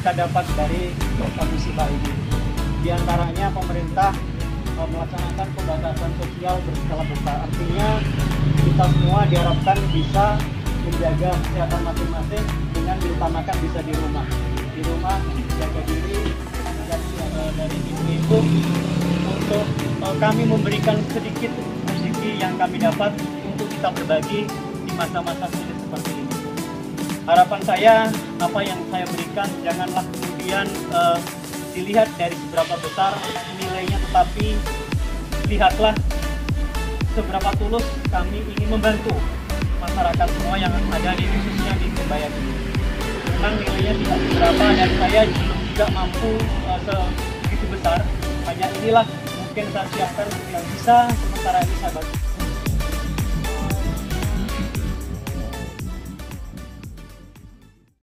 kita dapat dari musibah ini. Di antaranya pemerintah uh, melaksanakan pembatasan sosial berskala besar. Artinya kita semua diharapkan bisa menjaga kesehatan masing-masing dengan diutamakan bisa di rumah. Di rumah jaga diri dari, ibu-ibu untuk uh, kami memberikan sedikit rezeki yang kami dapat untuk kita berbagi di masa-masa sulit seperti ini. Harapan saya apa yang saya berikan janganlah kemudian uh, dilihat dari seberapa besar nilainya tetapi lihatlah seberapa tulus kami ingin membantu masyarakat semua yang ada di khususnya di Kebayan ini. Memang nilainya tidak seberapa dan saya juga mampu uh, segitu besar. Hanya inilah mungkin saya siapkan yang bisa sementara ini saya bantu.